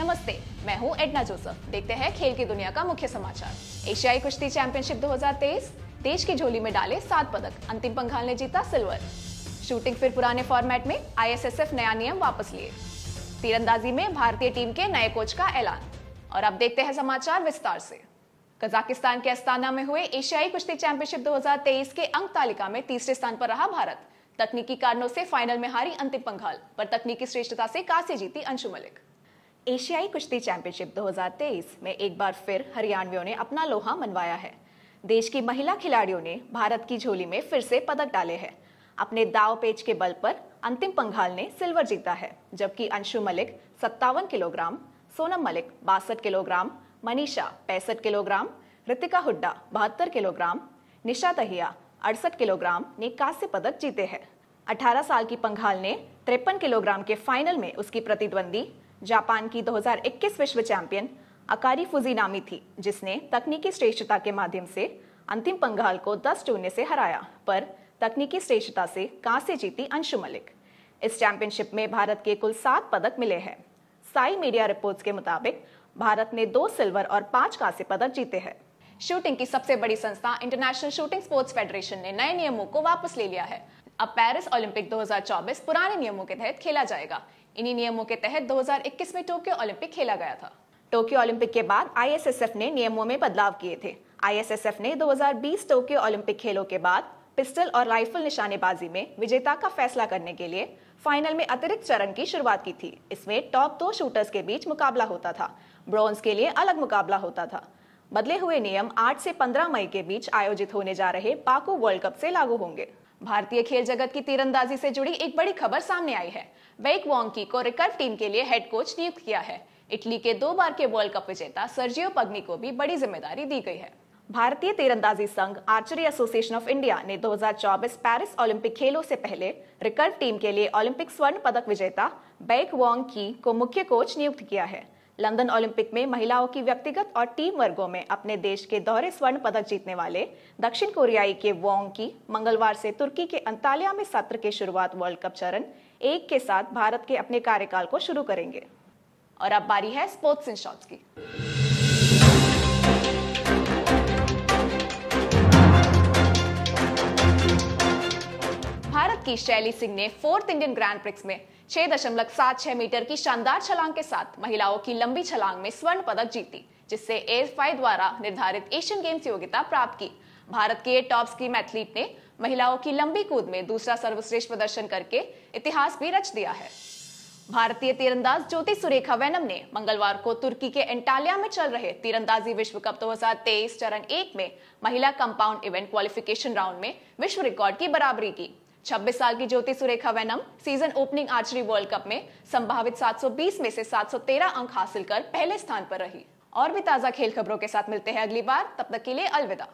नमस्ते, मैं हूँ एडना जोसफ। देखते हैं खेल की दुनिया का मुख्य समाचार। एशियाई कुश्ती चैंपियनशिप 2023 देश की झोली में डाले सात पदक, अंतिम पंघाल ने जीता सिल्वर। शूटिंग फिर पुराने फॉर्मेट में आईएसएसएफ नया नियम वापस लिए। तीरंदाजी में भारतीय टीम के नए कोच का ऐलान। और अब देखते हैं समाचार विस्तार से। कजाकिस्तान के अस्ताना में हुए एशियाई कुश्ती चैंपियनशिप 2023 के अंक तालिका में तीसरे स्थान पर रहा भारत। तकनीकी कारणों से फाइनल में हारी अंतिम पंघाल पर तकनीकी श्रेष्ठता से कांस्य जीती अंशु मलिक। एशियाई कुश्ती चैंपियनशिप 2023 में एक बार फिर हरियाणवियों ने अपना लोहा मनवाया है। देश की महिला खिलाड़ियों ने भारत की झोली में फिर से पदक डाले हैं। अपने दाव पेच के बल पर अंतिम पंघाल ने सिल्वर जीता है, जबकि अंशु मलिक सत्तावन किलोग्राम, सोनम मलिक बासठ किलोग्राम, मनीषा पैंसठ किलोग्राम ऋतिका हुड्डा बहत्तर किलोग्राम, निशा तहिया अड़सठ किलोग्राम ने कांस्य पदक जीते हैं। 18 साल की पंघाल ने तिरपन किलोग्राम के फाइनल में उसकी प्रतिद्वंदी जापान की 2021 विश्व चैंपियन अकारी फुजीनामी थी, जिसने तकनीकी श्रेष्ठता के माध्यम से अंतिम पंगाल को 10 शून्य से हराया, पर तकनीकी श्रेष्ठता से कांस्य जीती अंशु मलिक। इस चैंपियनशिप में भारत के कुल सात पदक मिले हैं। साई मीडिया रिपोर्ट्स के मुताबिक, भारत ने दो सिल्वर और पाँच कांस्य पदक जीते हैं। शूटिंग की सबसे बड़ी संस्था इंटरनेशनल शूटिंग स्पोर्ट्स फेडरेशन ने नए नियमों को वापस ले लिया है। अब पेरिस ओलंपिक 2024 पुराने नियमों के तहत खेला जाएगा। इन्हीं नियमों के तहत 2021 में टोक्यो ओलंपिक खेला गया था। टोक्यो ओलंपिक के बाद आईएसएसएफ ने नियमों में बदलाव किए थे। आईएसएसएफ ने 2020 टोक्यो ओलंपिक खेलों के बाद पिस्टल और राइफल निशानेबाजी में विजेता का फैसला करने के लिए फाइनल में अतिरिक्त चरण की शुरुआत की थी। इसमें टॉप दो शूटर्स के बीच मुकाबला होता था। ब्रॉन्ज के लिए अलग मुकाबला होता था। बदले हुए नियम 8 से 15 मई के बीच आयोजित होने जा रहे पाकू वर्ल्ड कप से लागू होंगे। भारतीय खेल जगत की तीरंदाजी से जुड़ी एक बड़ी खबर सामने आई है। बेक वोंकी को रिकर्व टीम के लिए हेड कोच नियुक्त किया है। इटली के दो बार के वर्ल्ड कप विजेता सर्जियो पग्नी को भी बड़ी ज़िम्मेदारी दी गई है। भारतीय तीरंदाजी संघ आर्चरी एसोसिएशन ऑफ़ इंडिया ने 2024 पेरिस ओलंपिक खेलों से पहले रिकर्व टीम के लिए ओलंपिक स्वर्ण पदक विजेता बैक वोंग की को मुख्य कोच नियुक्त किया है। लंदन ओलंपिक में महिलाओं की व्यक्तिगत और टीम वर्गों में अपने देश के दोहरे स्वर्ण पदक जीतने वाले दक्षिण कोरियाई के वोंग की मंगलवार से तुर्की के अंतालिया में सत्र के शुरुआत वर्ल्ड कप चरण एक के साथ भारत के अपने कार्यकाल को शुरू करेंगे। और अब बारी है स्पोर्ट्स इन शॉर्ट्स की। भारत की शैली सिंह ने फोर्थ इंडियन ग्रैंड प्रिक्स में छह दशमलव सात छह मीटर की शानदार छलांग के साथ महिलाओं की लंबी छलांग में स्वर्ण पदक जीती, जिससे एएफआई द्वारा निर्धारित एशियन गेम्स योग्यता प्राप्त की। भारत के टॉप स्कीम एथलीट ने महिलाओं की लंबी कूद में दूसरा सर्वश्रेष्ठ प्रदर्शन करके इतिहास भी रच दिया है। भारतीय तीरंदाज ज्योति सुरेखा वैनम ने मंगलवार को तुर्की के एंटालिया में चल रहे तीरंदाजी विश्व कप 2023 चरण एक में महिला कंपाउंड इवेंट क्वालिफिकेशन राउंड में विश्व रिकॉर्ड की बराबरी की। 26 साल की Jyothi Surekha Vennam season opening archery world cup में संभावित 720 में से 713 अंक हासिल कर पहले स्थान पर रही। और भी ताज़ा खेल खबरों के साथ मिलते हैं अगली बार। तब तक के लिए अलविदा।